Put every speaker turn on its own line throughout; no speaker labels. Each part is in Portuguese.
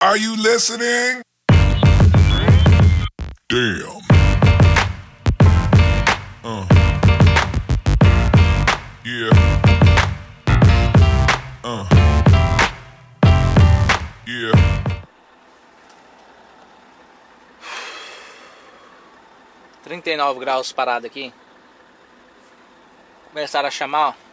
Are you listening? Damn. Uh. Yeah. Uh. Yeah.
Trinta e nove graus parado aqui. Começaram a chamar, ó.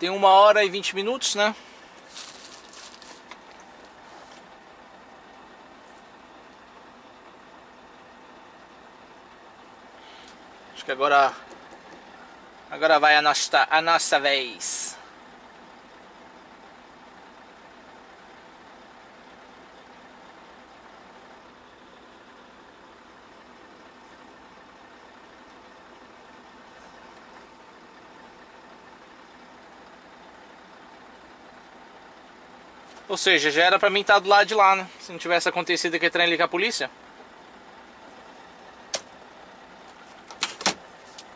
Tem uma hora e vinte minutos, né? Acho que agora agora vai a nossa a nossa vez. Ou seja, já era pra mim estar do lado de lá, né? Se não tivesse acontecido aquele trem ali com a polícia.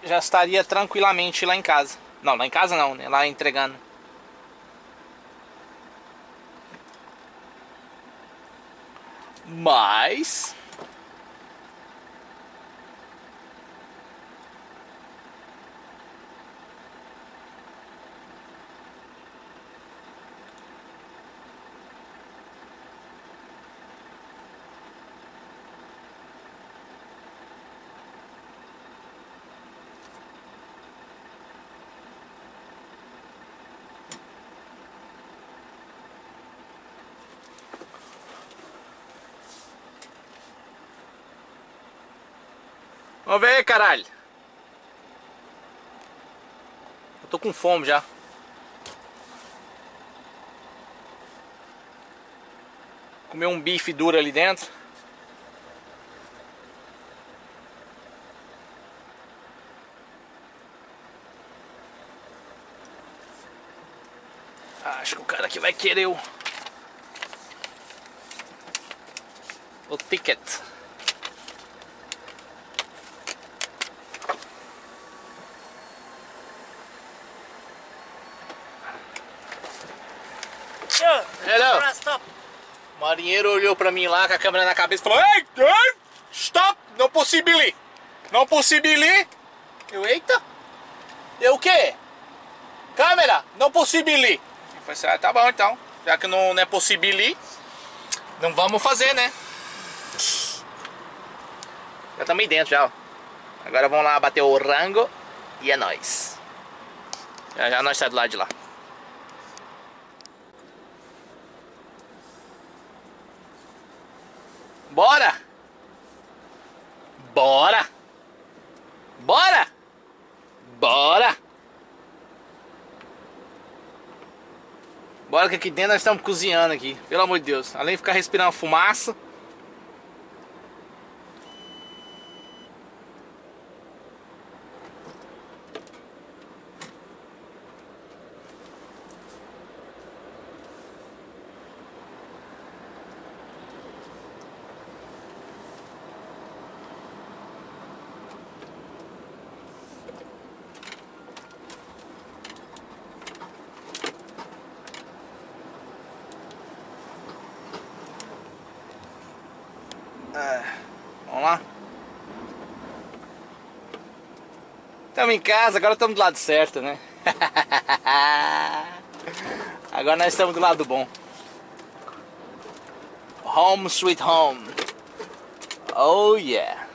Já estaria tranquilamente lá em casa. Não, lá em casa não, né? Lá entregando. Mas... Vamos ver caralho. Eu tô com fome já. Comer um bife duro ali dentro. Acho que o cara aqui vai querer o... O ticket. Hello. O marinheiro olhou pra mim lá com a câmera na cabeça e falou: Ei, ei, stop! Não possibili! Não possibili! Eu, eita! Eu o quê? Câmera, não possibili! Eu falei assim: ah, tá bom então. Já que não, não é possibili, não vamos fazer, né? Já estamos aí dentro já, ó. Agora vamos lá bater o rango e é nóis. Já já nós saímos do lado de lá. Bora! Bora! Bora! Bora! Bora que aqui dentro nós estamos cozinhando aqui, pelo amor de Deus. Além de ficar respirando fumaça. Vamos lá? Estamos em casa, agora estamos do lado certo, né? agora nós estamos do lado bom. Home sweet home. Oh yeah.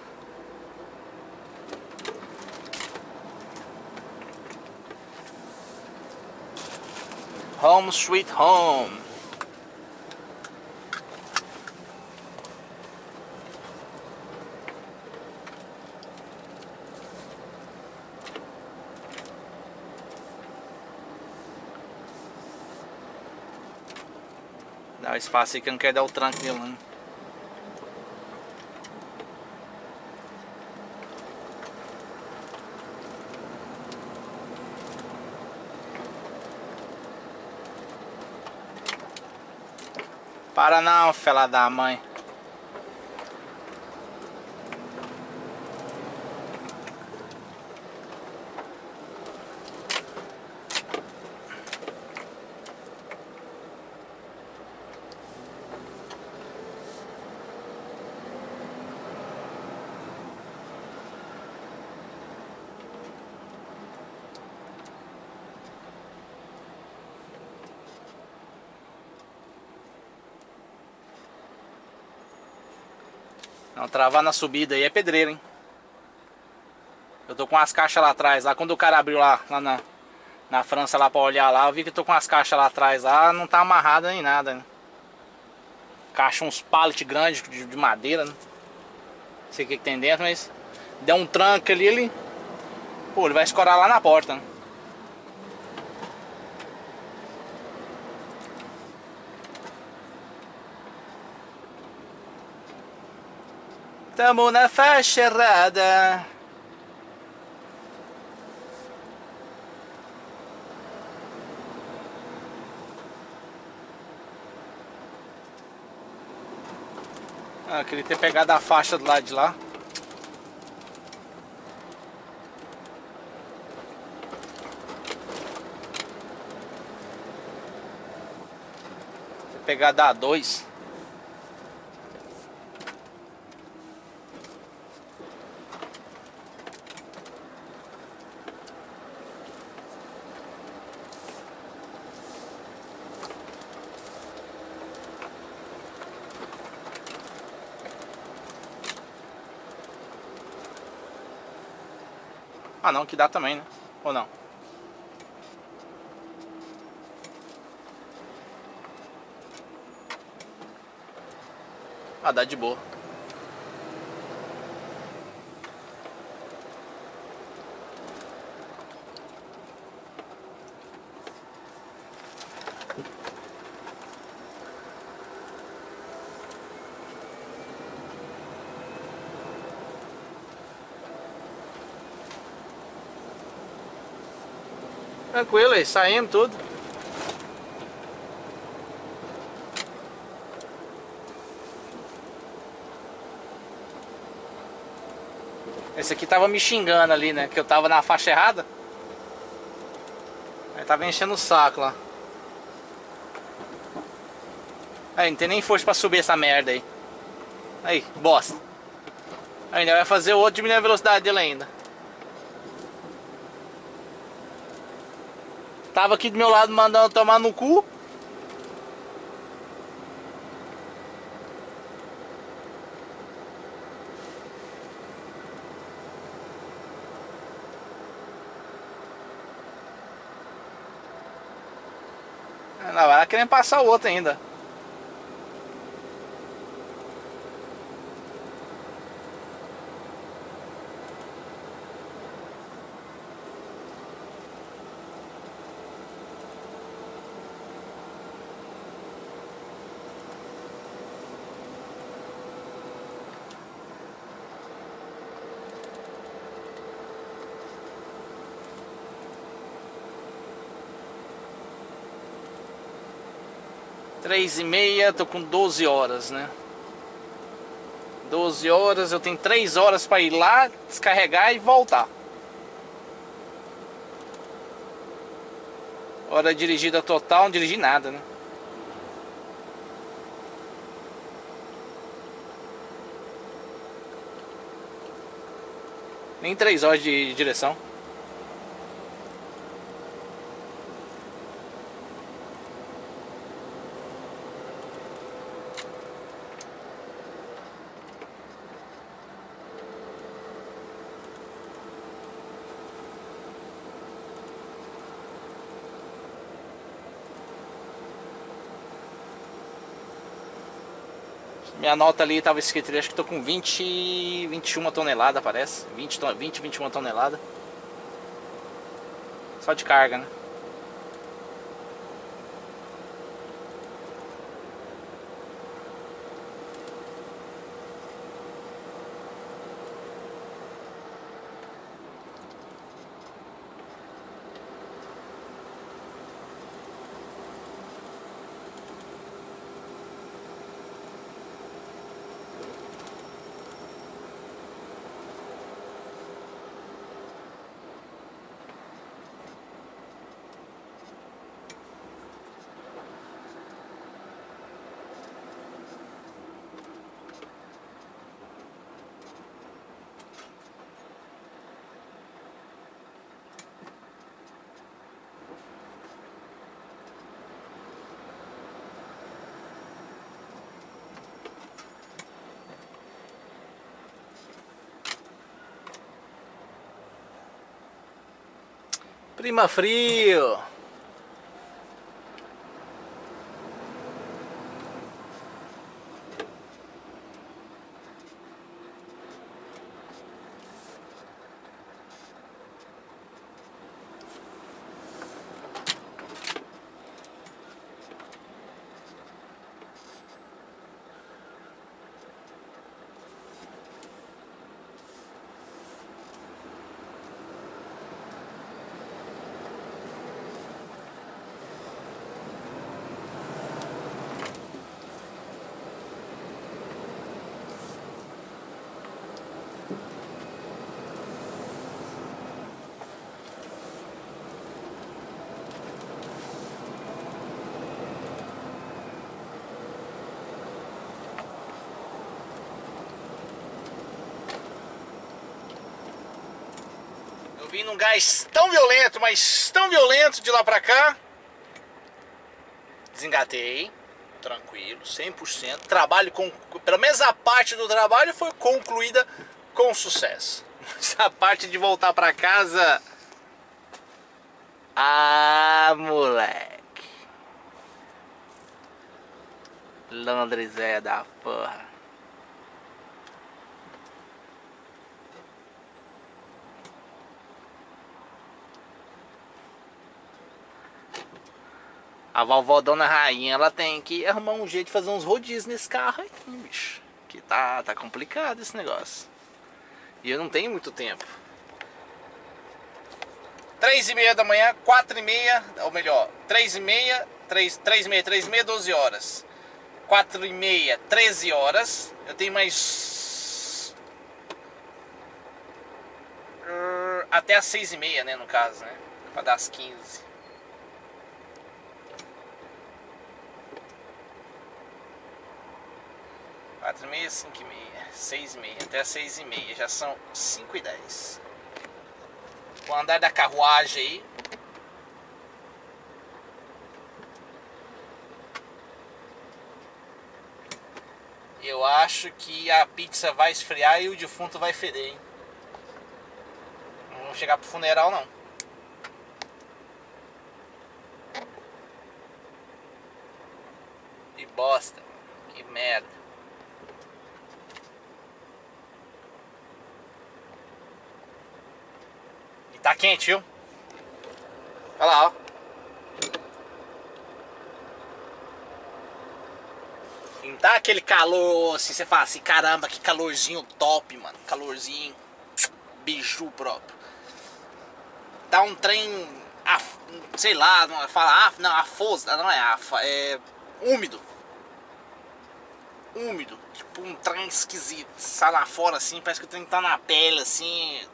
Home sweet home. Espaço aí que eu não quero dar o tranco nele não. Para não, fela da mãe. Não, travar na subida aí é pedreiro, hein? Eu tô com as caixas lá atrás. Lá quando o cara abriu lá, lá na, na França lá pra olhar lá, eu vi que eu tô com as caixas lá atrás lá, não tá amarrada nem nada, né? Caixa uns pallets grandes de, de madeira, né? Não sei o que, que tem dentro, mas deu um tranco ali, ele. Pô, ele vai escorar lá na porta, né? Tamo na faixa errada. Ah, queria ter pegado a faixa do lado de lá. Ter pegado a A2. Ah não, que dá também, né? Ou não? Ah, dá de boa. Tranquilo aí, saímos tudo. Esse aqui tava me xingando ali, né? Que eu tava na faixa errada. Aí tava enchendo o saco lá. Aí, não tem nem força pra subir essa merda aí. Aí, bosta. Ainda vai fazer o outro diminuir a velocidade dele ainda. Tava aqui do meu lado mandando tomar no cu. Não, vai querendo passar o outro ainda. Três e meia, tô com 12 horas, né? 12 horas, eu tenho 3 horas para ir lá, descarregar e voltar. Hora dirigida total, não dirigi nada, né? Nem 3 horas de direção. Minha nota ali estava escrito, acho que tô com 20, 21 toneladas, parece. 20, 20, 21 toneladas. Só de carga, né? Prima frio. Vim num gás tão violento, mas tão violento de lá pra cá. Desengatei, tranquilo, 100%. Trabalho com, pelo menos a parte do trabalho foi concluída com sucesso. Mas a parte de voltar pra casa, ah, moleque. Londres é da porra. A vovó Dona Rainha, ela tem que arrumar um jeito de fazer uns rodízios nesse carro aí, bicho. Que tá, tá complicado esse negócio. E eu não tenho muito tempo. Três e meia da manhã, quatro e meia, ou melhor, três e meia, três, três e meia, três e meia, doze horas. Quatro e meia, treze horas. Eu tenho mais... Até as seis e meia, né, no caso, né? Pra dar as quinze. Quatro e meia, cinco e meia, seis e meia, até seis e meia, já são cinco e dez. O andar da carruagem aí. Eu acho que a pizza vai esfriar e o defunto vai feder, hein? Não vamos chegar pro funeral não. Que bosta, que merda. E tá quente, viu? Olha lá, ó. Não tá aquele calor assim, você fala assim, caramba, que calorzinho top, mano. Calorzinho. Biju próprio. Tá um trem. af- sei lá, não fala af, não, afoso, não é afa, é úmido. Úmido, tipo um trem esquisito. Sai lá fora assim, parece que o trem tá na pele assim.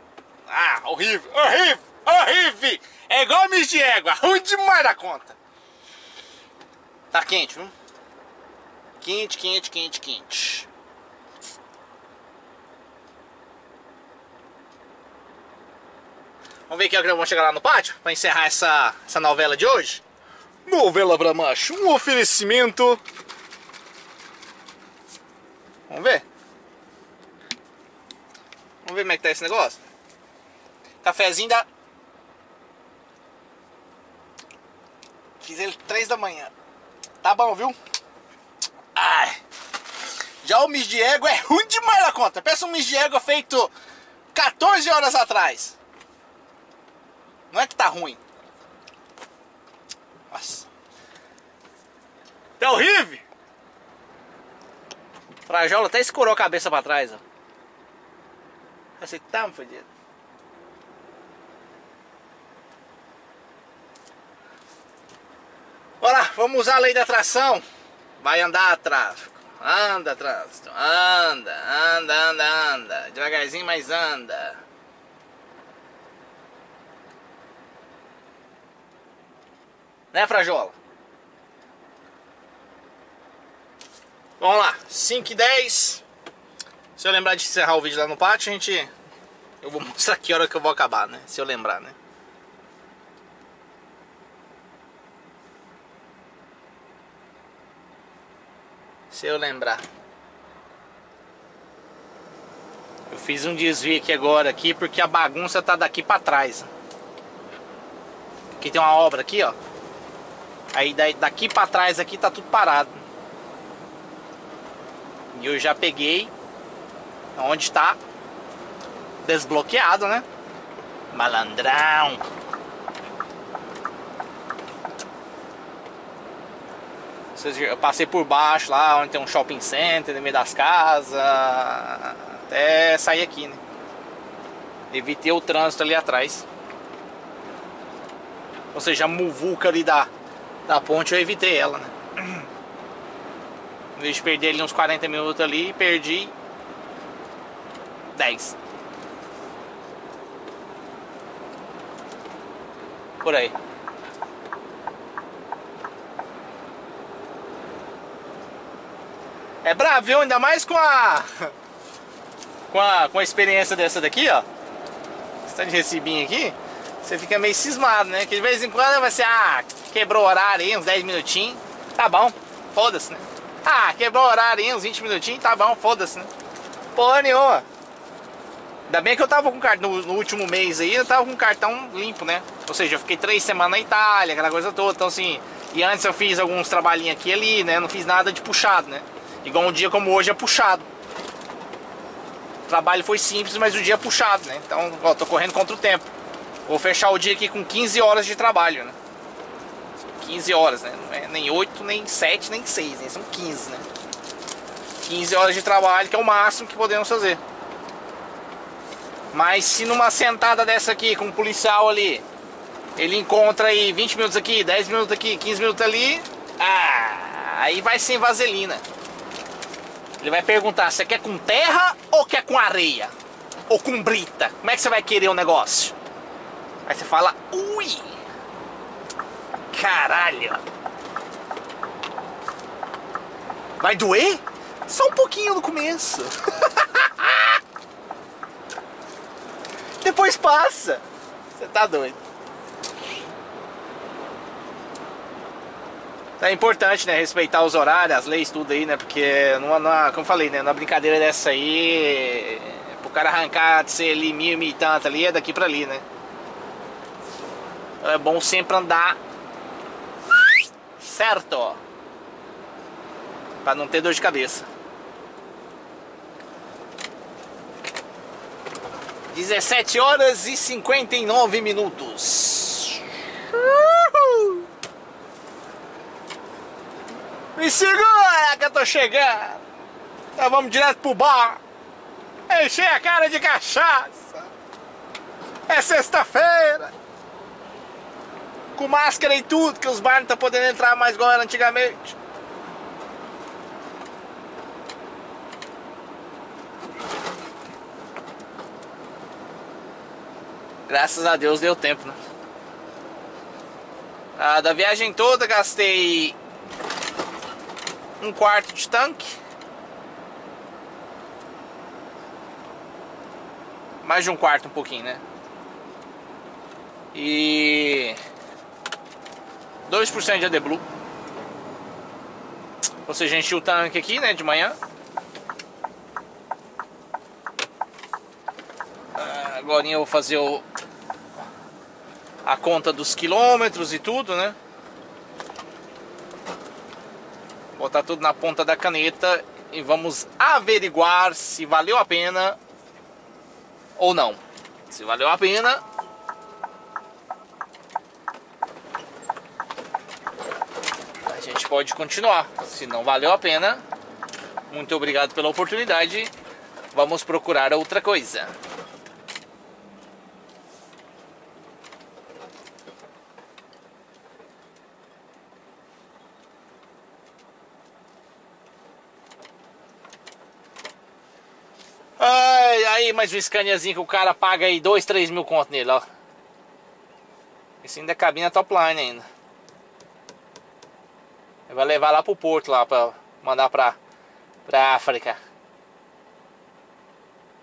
Ah, horrível, horrível, horrível! É igual misto de égua, ruim demais da conta. Tá quente, viu? Quente, quente, quente, quente. Vamos ver que hora que vamos chegar lá no pátio para encerrar essa, essa novela de hoje. Novela pra macho, um oferecimento. Vamos ver? Vamos ver como é que tá esse negócio? Cafezinho da. Fiz ele 3 da manhã. Tá bom, viu? Ai. Já o misto de égua é ruim demais da conta. Pensa um misto de égua feito 14 horas atrás. Não é que tá ruim. Nossa. Tá horrível. Frajola até escurou a cabeça pra trás, ó. Assim, tá fodido. Bora, vamos usar a lei da atração. Vai andar, tráfico. Anda, trânsito. Anda, anda, anda, anda. Devagarzinho, mas anda. Né, Frajola? Vamos lá, 5 e 10. Se eu lembrar de encerrar o vídeo lá no pátio, a gente... Eu vou mostrar que hora que eu vou acabar, né? Se eu lembrar, né? Se eu lembrar. Eu fiz um desvio aqui agora aqui porque a bagunça tá daqui pra trás. Porque tem uma obra aqui, ó. Aí daqui pra trás aqui tá tudo parado. E eu já peguei onde tá desbloqueado, né? Malandrão. Eu passei por baixo lá, onde tem um shopping center, no meio das casas, até sair aqui, né? Evitei o trânsito ali atrás. Ou seja, a muvuca ali da, da ponte eu evitei ela, né? Em vez de perder ali uns 40 minutos ali, perdi 10. Por aí. É bravo, viu? Ainda mais com a... Com a, com a experiência dessa daqui, ó. Esse tá de recibinho aqui. Você fica meio cismado, né? Que de vez em quando vai ser, ah, quebrou o horário aí, uns 10 minutinhos. Tá bom, foda-se, né? Ah, quebrou o horário aí, uns 20 minutinhos, tá bom, foda-se, né? Porra nenhuma. Ainda bem que eu tava com cartão, no, no, último mês aí, eu tava com cartão limpo, né? Ou seja, eu fiquei três semanas na Itália, aquela coisa toda, então assim... E antes eu fiz alguns trabalhinhos aqui e ali, né? Não fiz nada de puxado, né? Igual um dia como hoje é puxado. O trabalho foi simples, mas o dia é puxado, né? Então, ó, tô correndo contra o tempo. Vou fechar o dia aqui com 15 horas de trabalho, né? 15 horas, né? Não é nem 8, nem 7, nem 6, né? São 15, né? 15 horas de trabalho, que é o máximo que podemos fazer. Mas se numa sentada dessa aqui, com um policial ali, ele encontra aí 20 minutos aqui, 10 minutos aqui, 15 minutos ali, ah, aí vai sem vaselina. Ele vai perguntar, você quer com terra ou quer com areia? Ou com brita? Como é que você vai querer o negócio? Aí você fala, ui! Caralho! Vai doer? Só um pouquinho no começo. Depois passa. Você tá doido. É importante, né, respeitar os horários, as leis, tudo aí, né, porque, numa, numa, como falei, né, numa brincadeira dessa aí, pro cara arrancar de ser ali mil, mil e tanto ali, é daqui pra ali, né. Então é bom sempre andar certo, pra não ter dor de cabeça. 17 horas e 59 minutos. Uhul. Me segura que eu tô chegando. Então vamos direto pro bar. Encher a cara de cachaça. É sexta-feira. Com máscara e tudo, que os bares não estão podendo entrar mais igual era antigamente. Graças a Deus deu tempo, né? Ah, da viagem toda gastei um quarto de tanque. Mais de um quarto um pouquinho, né? E 2% de AdBlue. Ou seja, enchi o tanque aqui, né, de manhã. Agora eu vou fazer o, a conta dos quilômetros e tudo, né? Botar tudo na ponta da caneta e vamos averiguar se valeu a pena ou não. Se valeu a pena, a gente pode continuar. Se não valeu a pena, muito obrigado pela oportunidade. Vamos procurar outra coisa. aí mais um Scaniazinho que o cara paga aí 2, 3 mil conto nele, ó. Esse ainda é cabina top line ainda. Ele vai levar lá pro porto lá pra mandar pra, pra África.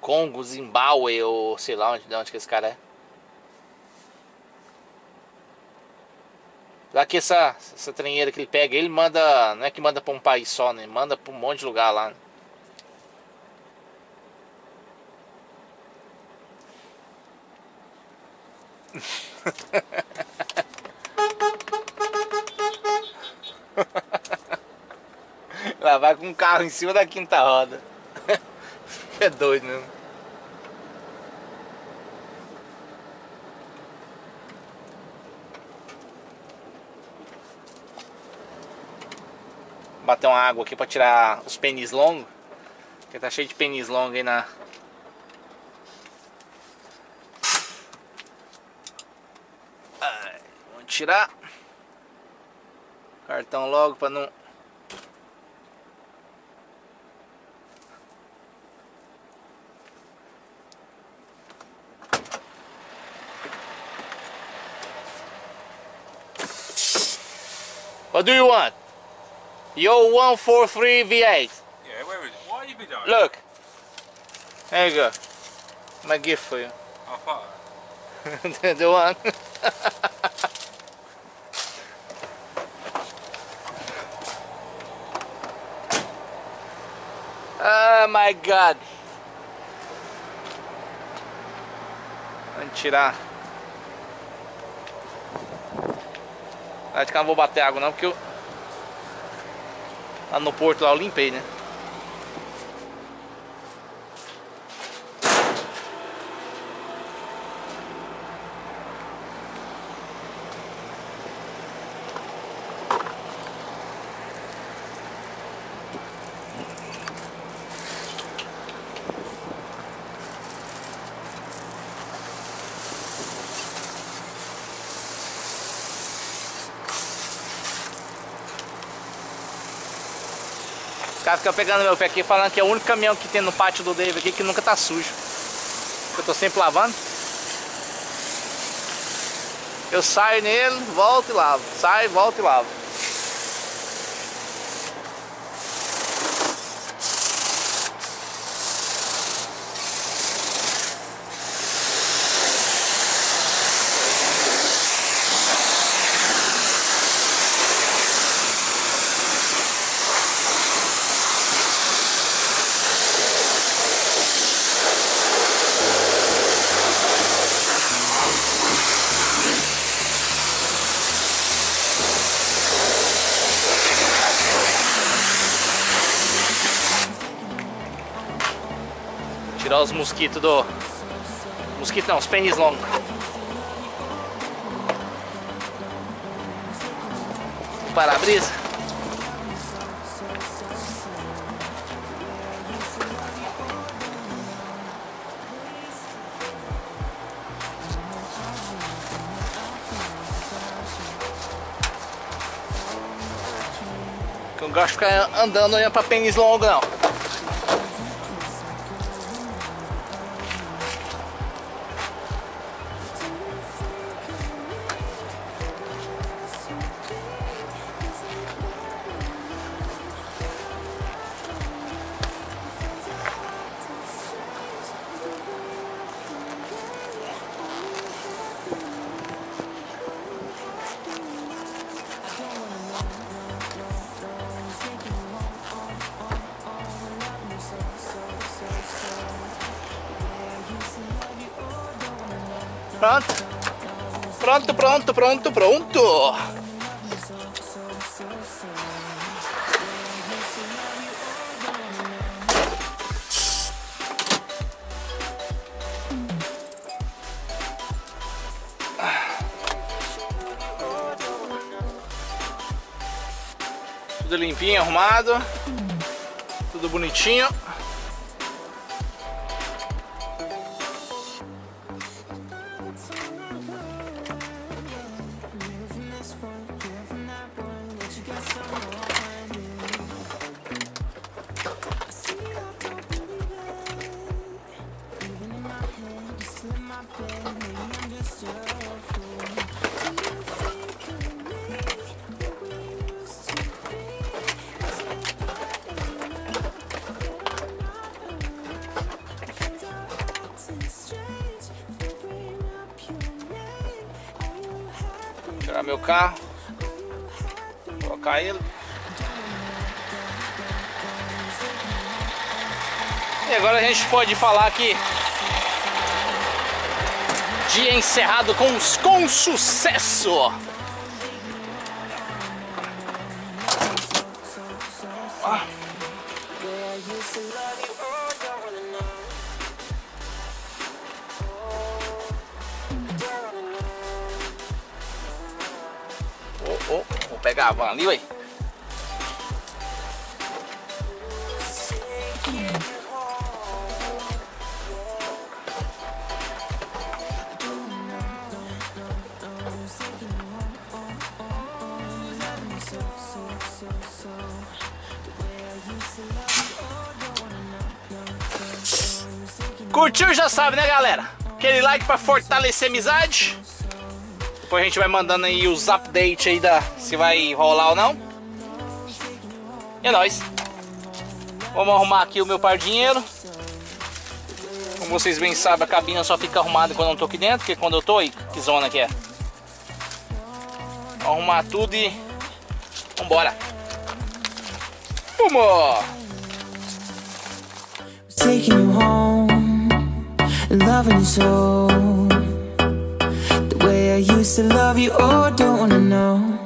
Congo, Zimbábue ou sei lá onde, de onde que esse cara é. Lá que essa, essa trenheira que ele pega, ele manda. Não é que manda pra um país só, né? Manda pra um monte de lugar lá. Né?
Lá vai com um carro em cima da quinta roda. É doido mesmo. Bater uma água aqui pra tirar os pênis longos. Porque tá cheio de pênis longo aí na, tirar cartão logo para não What do you want? Yo 143 V8.
Yeah, where is it? What have you been doing?
Look. There you go. My gift for you.
I thought.
the the one. my god. Vamos tirar. Acho que eu não vou bater água não, porque eu... Lá no porto lá eu limpei, né? Ficam pegando meu pé aqui falando que é o único caminhão que tem no pátio do Dave aqui que nunca tá sujo. Eu tô sempre lavando. Eu saio nele, volto e lavo. Saio, volto e lavo. Os mosquitos do... Mosquito não, os pênis longos. Para-brisa. Eu gosto de ficar andando olhando pra pênis longo não. Pronto, pronto, pronto. Tudo limpinho, arrumado. Tudo bonitinho. Tirar meu carro. Colocar ele. E agora a gente pode falar aqui. Dia encerrado com, com sucesso.
Curtiu já sabe, né, galera? Aquele like pra fortalecer a amizade. Depois a gente vai mandando aí os updates aí da se vai rolar ou não. E é nóis. Vamos arrumar aqui o meu pardinheiro. Como vocês bem sabem, a cabina só fica arrumada quando eu não tô aqui dentro, porque quando eu tô aí, que zona que é. Arrumar tudo e vambora. Vamos!
taking you home, loving you so. The way I used to love you, oh, don't wanna know.